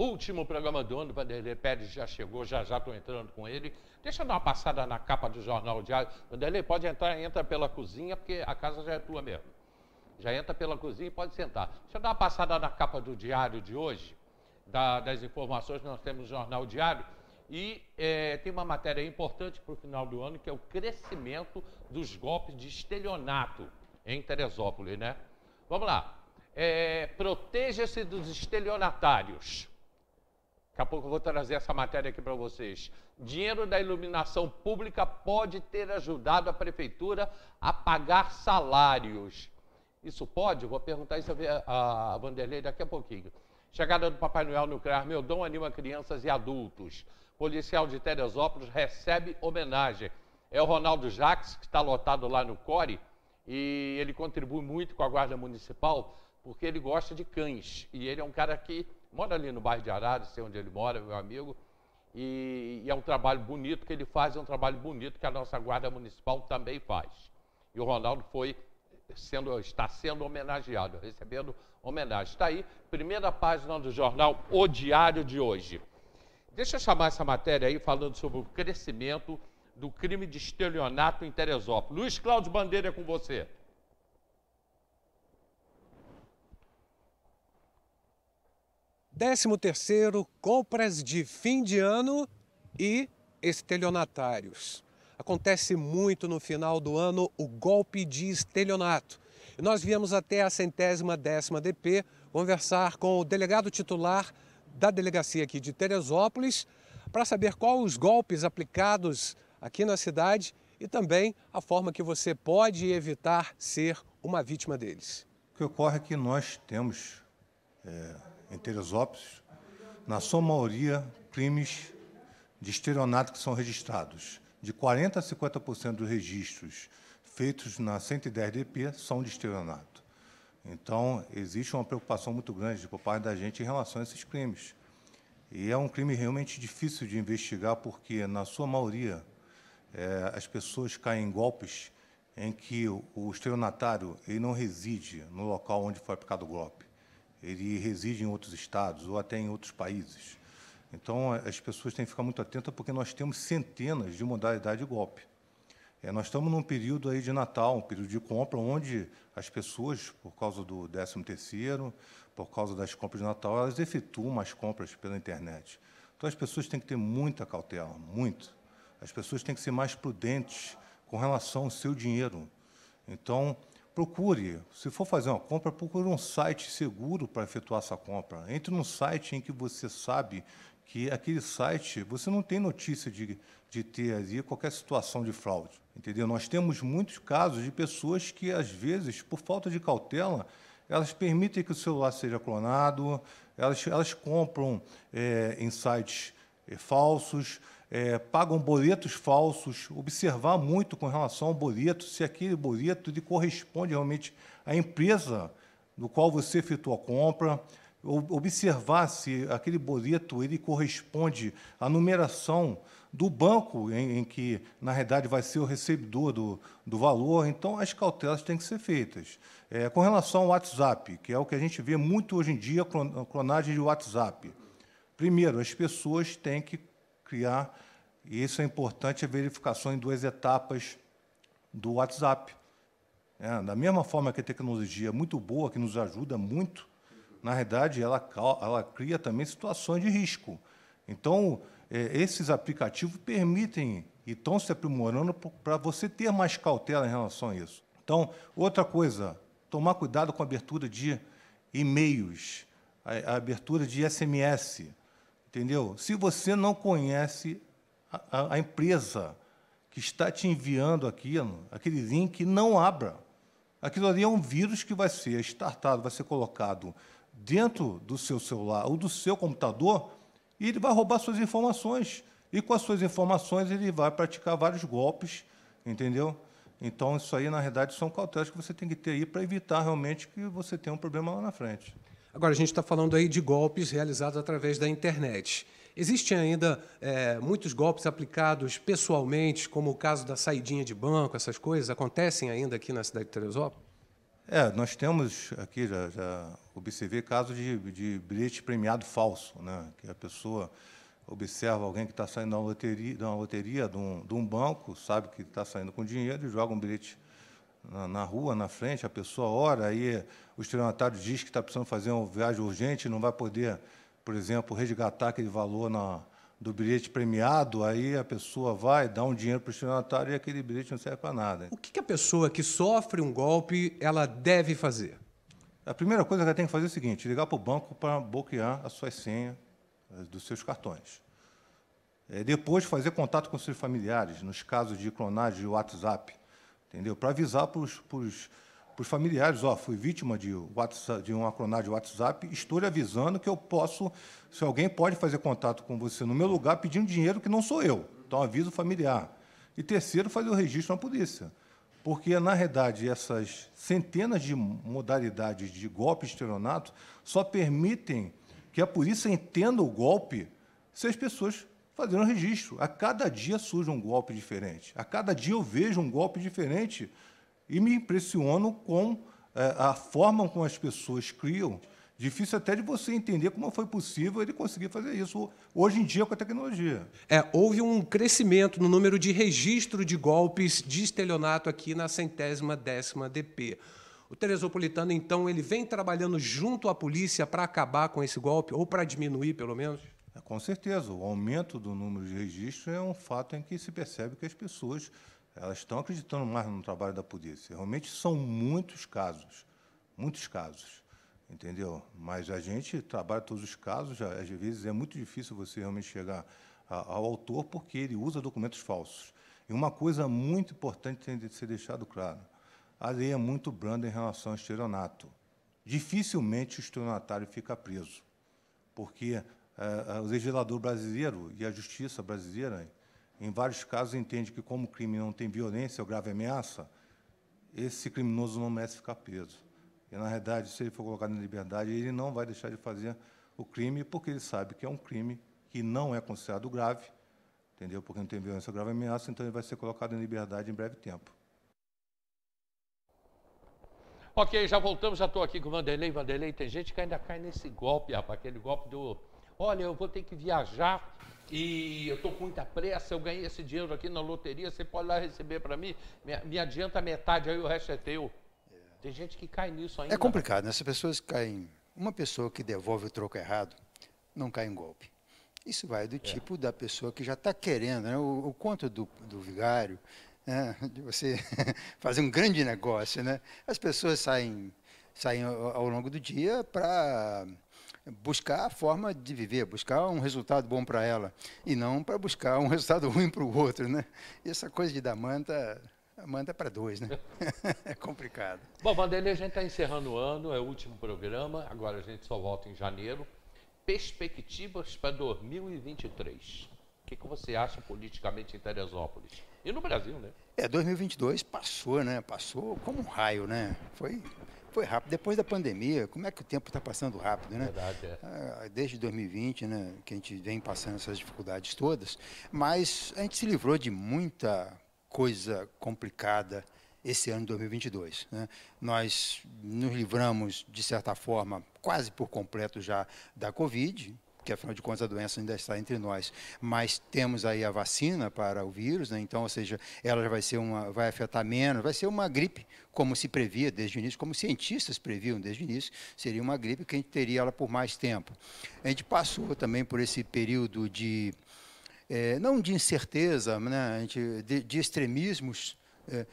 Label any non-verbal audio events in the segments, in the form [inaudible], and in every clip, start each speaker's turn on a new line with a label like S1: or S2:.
S1: Último programa do ano, Vanderlei Pérez já chegou, já já estou entrando com ele. Deixa eu dar uma passada na capa do Jornal Diário. Vanderlei, pode entrar, entra pela cozinha, porque a casa já é tua mesmo. Já entra pela cozinha e pode sentar. Deixa eu dar uma passada na capa do Diário de hoje, da, das informações que nós temos no Jornal Diário. E é, tem uma matéria importante para o final do ano, que é o crescimento dos golpes de estelionato em Teresópolis, né? Vamos lá. É, Proteja-se dos estelionatários. Daqui a pouco eu vou trazer essa matéria aqui para vocês. Dinheiro da iluminação pública pode ter ajudado a prefeitura a pagar salários. Isso pode? vou perguntar isso a Vanderlei daqui a pouquinho. Chegada do Papai Noel no CRAR Meldon anima crianças e adultos. Policial de Teresópolis recebe homenagem. É o Ronaldo Jacques, que está lotado lá no CORE, e ele contribui muito com a Guarda Municipal, porque ele gosta de cães. E ele é um cara que mora ali no bairro de Araras, sei onde ele mora, meu amigo. E, e, é um trabalho bonito que ele faz, é um trabalho bonito que a nossa Guarda Municipal também faz. E o Ronaldo foi sendo, está sendo homenageado, recebendo homenagem. Está aí, primeira página do jornal O Diário de hoje. Deixa eu chamar essa matéria aí falando sobre o crescimento do crime de estelionato em Teresópolis. Luiz Cláudio Bandeira é com você.
S2: 13 terceiro, compras de fim de ano e estelionatários. Acontece muito no final do ano o golpe de estelionato. E nós viemos até a centésima décima DP conversar com o delegado titular da delegacia aqui de Teresópolis para saber quais os golpes aplicados aqui na cidade e também a forma que você pode evitar ser uma vítima deles.
S3: O que ocorre é que nós temos é em Teresópolis, na sua maioria, crimes de estelionato que são registrados. De 40% a 50% dos registros feitos na 110 DP são de estelionato. Então, existe uma preocupação muito grande por parte da gente em relação a esses crimes. E é um crime realmente difícil de investigar, porque, na sua maioria, é, as pessoas caem em golpes em que o, estelionatário ele não reside no local onde foi aplicado o golpe ele reside em outros estados ou até em outros países. Então, as pessoas têm que ficar muito atentas, porque nós temos centenas de modalidades de golpe. É, nós estamos num período aí de Natal, um período de compra, onde as pessoas, por causa do 13º, por causa das compras de Natal, elas efetuam as compras pela internet. Então, as pessoas têm que ter muita cautela, muito. As pessoas têm que ser mais prudentes com relação ao seu dinheiro. Então, procure, se for fazer uma compra, procure um site seguro para efetuar essa compra. Entre num site em que você sabe que aquele site, você não tem notícia de, de ter ali qualquer situação de fraude. Entendeu? Nós temos muitos casos de pessoas que, às vezes, por falta de cautela, elas permitem que o celular seja clonado, elas, elas compram é, em sites é, falsos, é, pagam boletos falsos, observar muito com relação ao boleto, se aquele boleto ele corresponde realmente à empresa do qual você efetuou a compra, observar se aquele boleto ele corresponde à numeração do banco em, em, que, na realidade, vai ser o recebedor do, do valor. Então, as cautelas têm que ser feitas. É, com relação ao WhatsApp, que é o que a gente vê muito hoje em dia, clonagem de WhatsApp. Primeiro, as pessoas têm que criar, e isso é importante, a verificação em duas etapas do WhatsApp. É, da mesma forma que a tecnologia é muito boa, que nos ajuda muito, na realidade, ela, ela cria também situações de risco. Então, é, esses aplicativos permitem e estão se aprimorando para você ter mais cautela em relação a isso. Então, outra coisa, tomar cuidado com a abertura de e-mails, a, a abertura de SMS, Entendeu? Se você não conhece a, a, a empresa que está te enviando aquilo, aquele link, não abra. Aquilo ali é um vírus que vai ser startado, vai ser colocado dentro do seu celular ou do seu computador e ele vai roubar suas informações. E com as suas informações ele vai praticar vários golpes, entendeu? Então, isso aí, na verdade, são cautelas que você tem que ter aí para evitar realmente que você tenha um problema lá na frente.
S2: Agora, a gente está falando aí de golpes realizados através da internet. Existem ainda é, muitos golpes aplicados pessoalmente, como o caso da saidinha de banco, essas coisas, acontecem ainda aqui na cidade de Teresópolis?
S3: É, nós temos aqui, já, já observei casos de, de bilhete premiado falso, né? que a pessoa observa alguém que está saindo da loteria, da loteria de, um, de um banco, sabe que está saindo com dinheiro e joga um bilhete na, na, rua, na frente, a pessoa ora, aí o estelionatário diz que está precisando fazer uma viagem urgente, não vai poder, por exemplo, resgatar aquele valor na, do bilhete premiado, aí a pessoa vai, dá um dinheiro para o estelionatário e aquele bilhete não serve para nada.
S2: O que, que a pessoa que sofre um golpe ela deve fazer?
S3: A primeira coisa que ela tem que fazer é o seguinte, ligar para o banco para bloquear as suas senhas eh, dos seus cartões. É, depois fazer contato com seus familiares, nos casos de clonagem de WhatsApp, entendeu? Para avisar para os familiares, ó, fui vítima de, WhatsApp, de uma clonagem de WhatsApp, estou lhe avisando que eu posso, se alguém pode fazer contato com você no meu lugar pedindo dinheiro que não sou eu. Então, aviso familiar. E terceiro, fazer o registro na polícia. Porque, na realidade, essas centenas de modalidades de golpe de estelionato só permitem que a polícia entenda o golpe se as pessoas fazendo registro. A cada dia surge um golpe diferente. A cada dia eu vejo um golpe diferente e me impressiono com é, a forma como as pessoas criam. Difícil até de você entender como foi possível ele conseguir fazer isso hoje em dia com a tecnologia.
S2: É, houve um crescimento no número de registro de golpes de estelionato aqui na centésima décima DP. O Teresopolitano, então, ele vem trabalhando junto à polícia para acabar com esse golpe, ou para diminuir, pelo menos?
S3: É, com certeza, o aumento do número de registros é um fato em que se percebe que as pessoas elas estão acreditando mais no trabalho da polícia. Realmente são muitos casos, muitos casos, entendeu? Mas a gente trabalha todos os casos, às vezes é muito difícil você realmente chegar ao autor porque ele usa documentos falsos. E uma coisa muito importante tem de ser deixado claro, a lei é muito branda em relação ao estelionato. Dificilmente o estelionatário fica preso, porque o legislador brasileiro e a justiça brasileira, em vários casos, entende que, como o crime não tem violência ou grave ameaça, esse criminoso não merece ficar preso. E, na realidade, se ele for colocado em liberdade, ele não vai deixar de fazer o crime, porque ele sabe que é um crime que não é considerado grave, entendeu? Porque não tem violência grave ameaça, então ele vai ser colocado em liberdade em breve tempo.
S1: Ok, já voltamos, já estou aqui com o Vanderlei. Vanderlei, tem gente que ainda cai nesse golpe, rapaz, aquele golpe do olha, eu vou ter que viajar e eu estou com muita pressa, eu ganhei esse dinheiro aqui na loteria, você pode lá receber para mim, me, me, adianta metade aí, o resto é teu. É. Tem gente que cai nisso ainda.
S4: É complicado, né? Essas pessoas caem. Uma pessoa que devolve o troco errado não cai em golpe. Isso vai do é. tipo da pessoa que já está querendo, né? o, o conto do, do vigário, né? de você [laughs] fazer um grande negócio. Né? As pessoas saem, saem ao, ao longo do dia para buscar a forma de viver, buscar um resultado bom para ela e não para buscar um resultado [laughs] ruim para o outro, né? E essa coisa de dar manta, manda para dois, né? [laughs] é complicado.
S1: Bom, Vanderlei, a gente está encerrando o ano, é o último programa, agora a gente só volta em janeiro. Perspectivas para 2023. O que, que você acha politicamente em Teresópolis? E no Brasil, né?
S4: É, 2022 passou, né? Passou como um raio, né? Foi foi rápido. Depois da pandemia, como é que o tempo está passando rápido, né?
S1: Verdade, é.
S4: Ah, desde 2020, né, que a gente vem passando essas dificuldades todas, mas a gente se livrou de muita coisa complicada esse ano de 2022. Né? Nós nos livramos, de certa forma, quase por completo já da Covid, que afinal de contas a doença ainda está entre nós, mas temos aí a vacina para o vírus, né? então, ou seja, ela vai ser uma, vai afetar menos, vai ser uma gripe, como se previa desde o início, como cientistas previam desde o início, seria uma gripe que a gente teria ela por mais tempo. A gente passou também por esse período de, é, não de incerteza, né? de, de extremismos, é,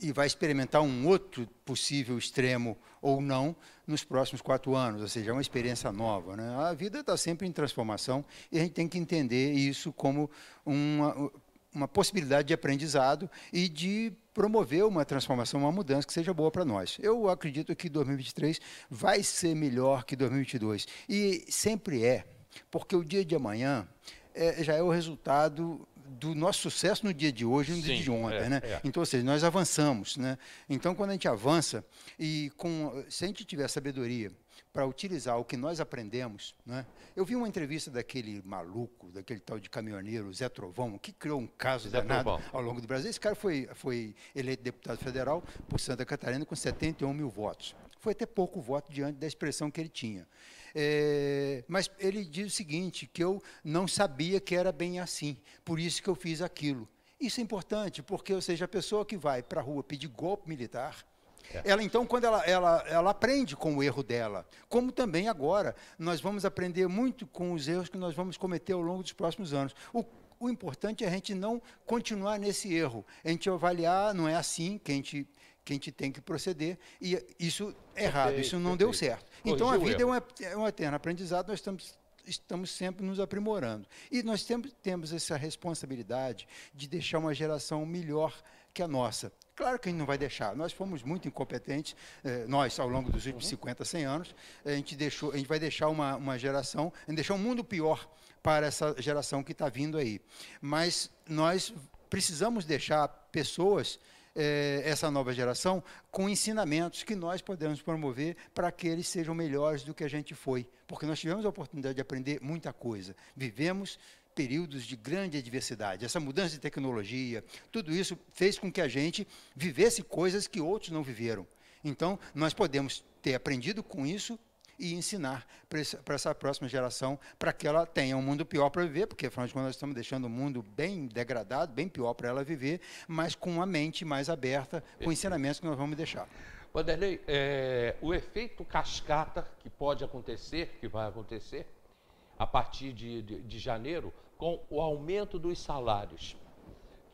S4: e vai experimentar um outro possível extremo ou não nos próximos quatro anos, ou seja, é uma experiência nova. Né? A vida está sempre em transformação e a gente tem que entender isso como uma, uma possibilidade de aprendizado e de promover uma transformação, uma mudança que seja boa para nós. Eu acredito que 2023 vai ser melhor que 2022 e sempre é, porque o dia de amanhã é, já é o resultado do nosso sucesso no dia de hoje e no dia
S1: Sim,
S4: de ontem,
S1: é,
S4: né?
S1: é.
S4: Então, ou seja, nós avançamos, né? Então, quando a gente avança e com, se a gente tiver sabedoria para utilizar o que nós aprendemos, né? Eu vi uma entrevista daquele maluco, daquele tal de caminhoneiro Zé Trovão, que criou um caso
S1: Zé
S4: danado
S1: Trovão.
S4: ao longo do Brasil. Esse cara foi, foi eleito deputado federal por Santa Catarina com 71 mil votos. Foi até pouco voto diante da expressão que ele tinha. É, mas ele diz o seguinte, que eu não sabia que era bem assim, por isso que eu fiz aquilo. Isso é importante, porque, ou seja, a pessoa que vai para a rua pedir golpe militar, ela então, quando ela, ela, ela aprende com o erro dela, como também agora, nós vamos aprender muito com os erros que nós vamos cometer ao longo dos próximos anos. O, o importante é a gente não continuar nesse erro, a gente avaliar, não é assim que a gente, que a gente tem que proceder, e isso é errado, isso não deu certo. Então, a
S1: Corrigiu
S4: vida é uma, é um eterno aprendizado, nós estamos estamos sempre nos aprimorando. E nós temos, temos essa responsabilidade de deixar uma geração melhor que a nossa. Claro que a gente não vai deixar. Nós fomos muito incompetentes, eh, nós, ao longo dos últimos 50, 100 anos, a gente, deixou, a gente vai deixar uma, uma geração, a gente deixar um mundo pior para essa geração que está vindo aí. Mas nós precisamos deixar pessoas eh, essa nova geração com ensinamentos que nós podemos promover para que eles sejam melhores do que a gente foi. Porque nós tivemos a oportunidade de aprender muita coisa. Vivemos períodos de grande adversidade. Essa mudança de tecnologia, tudo isso fez com que a gente vivesse coisas que outros não viveram. Então, nós podemos ter aprendido com isso e ensinar para essa, próxima geração, para que ela tenha um mundo pior para viver, porque afinal de contas nós estamos deixando o mundo bem degradado, bem pior para ela viver, mas com a mente mais aberta, com ensinamentos que nós vamos deixar.
S1: Vanderlei, é, o efeito cascata que pode acontecer, que vai acontecer, a partir de, de, de janeiro, com o aumento dos salários.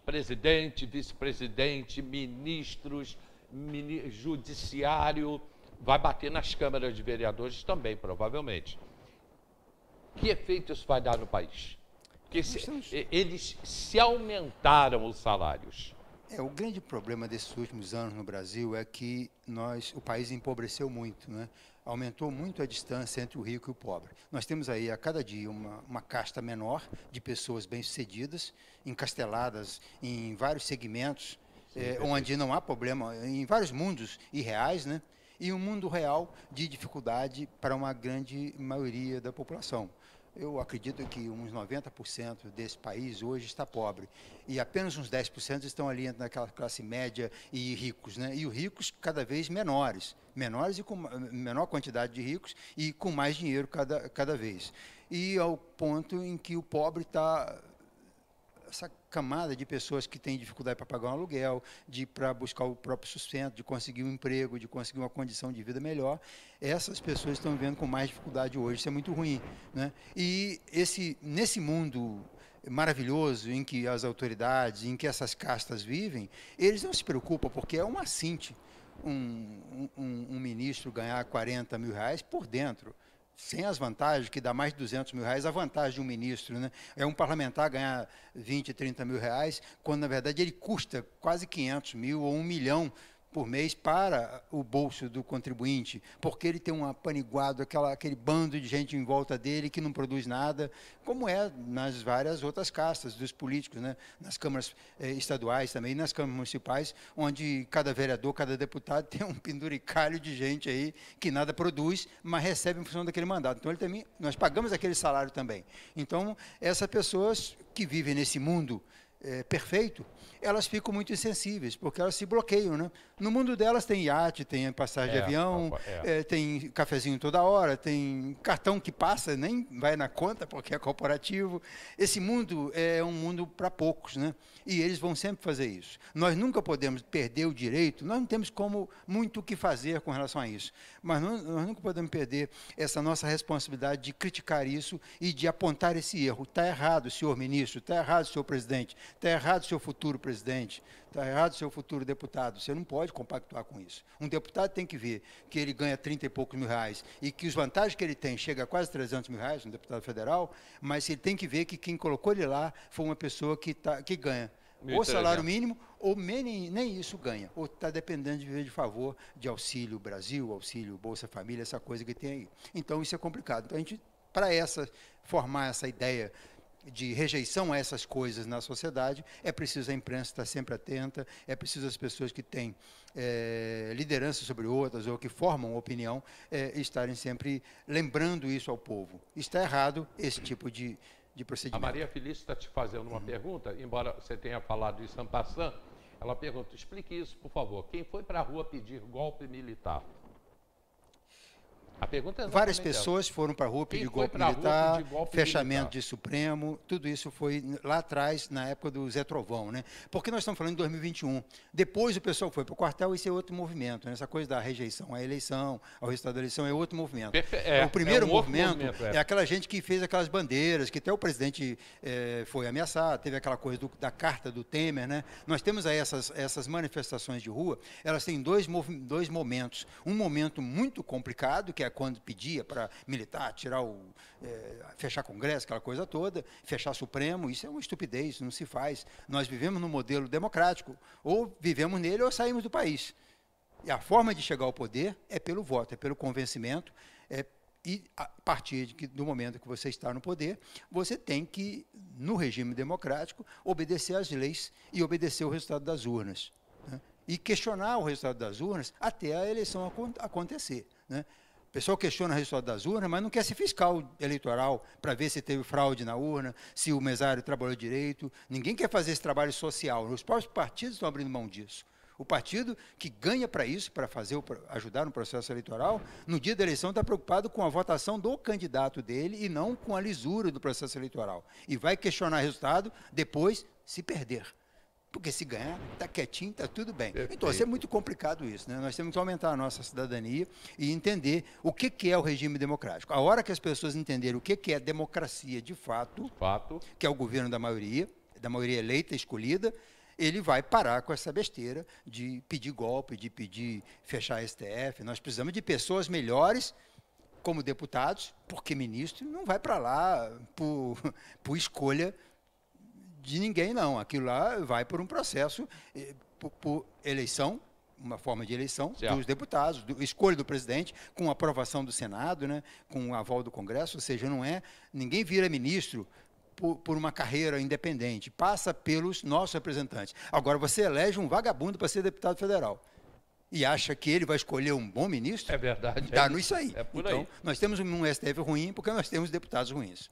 S1: Presidente, vice-presidente, ministros, mini, judiciário, vai bater nas câmaras de vereadores também, provavelmente. Que efeito isso vai dar no país? Porque se, eles se aumentaram os salários.
S4: É, o grande problema desses últimos anos no Brasil é que nós, o país empobreceu muito, né? aumentou muito a distância entre o rico e o pobre. Nós temos aí a cada dia uma, uma casta menor de pessoas bem-sucedidas, encasteladas em vários segmentos, eh, onde não há problema, em vários mundos irreais, né? E um mundo real de dificuldade para uma grande maioria da população. Eu acredito que uns 90% desse país hoje está pobre. E apenas uns 10% estão ali naquela classe média e ricos. Né? E os ricos cada vez menores. Menores e com menor quantidade de ricos e com mais dinheiro cada, cada vez. E ao ponto em que o pobre está camada de pessoas que têm dificuldade para pagar um aluguel, de para buscar o próprio sustento, de conseguir um emprego, de conseguir uma condição de vida melhor, essas pessoas estão vivendo com mais dificuldade hoje. Isso é muito ruim, né? E esse nesse mundo maravilhoso em que as autoridades, em que essas castas vivem, eles não se preocupam porque é um assinte um, um, um ministro ganhar 40 mil reais por dentro sem as vantagens, que dá mais de 200 mil reais, a vantagem de um ministro. Né? É um parlamentar ganhar 20, 30 mil reais, quando, na verdade, ele custa quase 500 mil ou um milhão por mês para o bolso do contribuinte, porque ele tem um apaniguado, aquela, aquele bando de gente em volta dele que não produz nada, como é nas várias outras castas dos políticos, né? nas câmaras eh, estaduais também, nas câmaras municipais, onde cada vereador, cada deputado [laughs] tem um penduricalho de gente aí que nada produz, mas recebe em função daquele mandato. Então, ele também, nós pagamos aquele salário também. Então, essas pessoas que vivem nesse mundo eh, perfeito, elas ficam muito insensíveis, porque elas se bloqueiam. Né? No mundo delas tem iate, tem passagem
S1: É,
S4: de avião,
S1: é.
S4: eh, tem cafezinho toda hora, tem cartão que passa, nem vai na conta porque é corporativo. Esse mundo é um mundo para poucos, né? e eles vão sempre fazer isso. Nós nunca podemos perder o direito, nós não temos como muito o que fazer com relação a isso, mas nós, nós nunca podemos perder essa nossa responsabilidade de criticar isso e de apontar esse erro. Está errado, senhor ministro, está errado, senhor presidente, está errado, senhor futuro presidente, está errado, senhor futuro deputado. Você não pode compactuar com isso. Um deputado tem que ver que ele ganha 30 e poucos mil reais e que os vantagens que ele tem chega a quase 300 mil reais, um deputado federal, mas ele tem que ver que quem colocou ele lá foi uma pessoa que, tá, que ganha ou
S1: 1.300.
S4: salário mínimo, ou nem, nem isso ganha, ou está dependendo de viver de favor de auxílio Brasil, auxílio Bolsa Família, essa coisa que tem aí. Então isso é complicado. Então a gente, para essa formar essa ideia de rejeição a essas coisas na sociedade, é preciso a imprensa estar sempre atenta, é preciso as pessoas que têm é, liderança sobre outras ou que formam opinião é, estarem sempre lembrando isso ao povo. Está errado esse tipo de, de procedimento.
S1: A Maria Felícia está te fazendo uma uhum. pergunta, embora você tenha falado isso em passant, ela pergunta, explique isso, por favor. Quem foi para a rua pedir golpe militar?
S4: A pergunta é Várias pessoas foram para a rua pedir golpe militar, pedir golpe fechamento militar? de Supremo, tudo isso foi lá atrás, na época do Zé Trovão, né? Porque nós estamos falando de 2021. Depois o pessoal foi para o quartel, isso é outro movimento. Né? Essa coisa da rejeição à eleição, ao resultado da eleição, é outro movimento. É, o primeiro é um movimento, movimento é. é. aquela gente que fez aquelas bandeiras, que até o presidente é, foi ameaçado, teve aquela coisa do, da carta do Temer, né? Nós temos aí essas, essas manifestações de rua, elas têm dois, dois momentos. Um momento muito complicado, que é quando pedia para militar, tirar o. É, fechar Congresso, aquela coisa toda, fechar Supremo, isso é uma estupidez, não se faz. Nós vivemos num modelo democrático, ou vivemos nele ou saímos do país. E a forma de chegar ao poder é pelo voto, é pelo convencimento, é e a partir de que, do momento que você está no poder, você tem que, no regime democrático, obedecer às leis e obedecer o resultado das urnas. Né? E questionar o resultado das urnas até a eleição acontecer. Né? O pessoal questiona o resultado das urnas, mas não quer ser fiscal eleitoral para ver se teve fraude na urna, se o mesário trabalhou direito. Ninguém quer fazer esse trabalho social. Os próprios partidos estão abrindo mão disso. O partido que ganha para isso, para fazer ajudar no processo eleitoral, no dia da eleição está preocupado com a votação do candidato dele e não com a lisura do processo eleitoral. E vai questionar o resultado depois se perder. Porque se ganhar, está quietinho, está tudo bem. Perfeito. Então, isso é muito complicado isso. Né? Nós temos que aumentar a nossa cidadania e entender o que, que é o regime democrático. A hora que as pessoas entenderem o que, que é democracia de fato,
S1: fato,
S4: que é o governo da maioria, da maioria eleita, escolhida, ele vai parar com essa besteira de pedir golpe, de pedir fechar a STF. Nós precisamos de pessoas melhores como deputados, porque ministro não vai para lá por, [laughs] por escolha de ninguém, não. Aquilo lá vai por um processo, eh, por, por eleição, uma forma de eleição certo. dos deputados, do, escolha do presidente, com aprovação do Senado, né, com o aval do Congresso, ou seja, não é. Ninguém vira ministro por, por, uma carreira independente, passa pelos nossos representantes. Agora, você elege um vagabundo para ser deputado federal. E acha que ele vai escolher um bom ministro?
S1: É verdade.
S4: Dá é nisso aí. É então, aí. nós temos um STF ruim porque nós temos deputados ruins.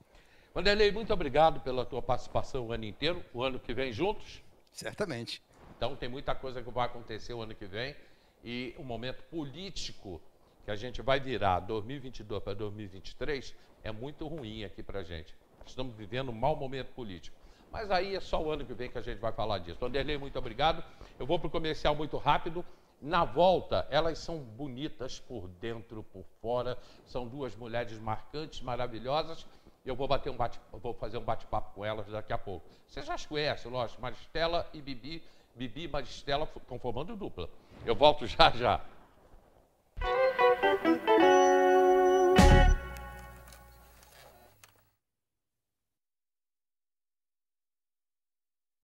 S1: Vanderlei, muito obrigado pela tua participação o ano inteiro, o ano que vem juntos.
S4: Certamente.
S1: Então tem muita coisa que vai acontecer o ano que vem e o momento político que a gente vai virar 2022 para 2023 é muito ruim aqui para a gente. Estamos vivendo um mau momento político. Mas aí é só o ano que vem que a gente vai falar disso. Vanderlei, muito obrigado. Eu vou para o comercial muito rápido. Na volta, elas são bonitas por dentro, por fora. São duas mulheres marcantes, maravilhosas. Eu vou bater um bate, vou fazer um bate-papo com elas daqui a pouco. Vocês já as conhecem, lógico, Maristela e Bibi, Bibi e Maristela conformando dupla. Eu volto já já.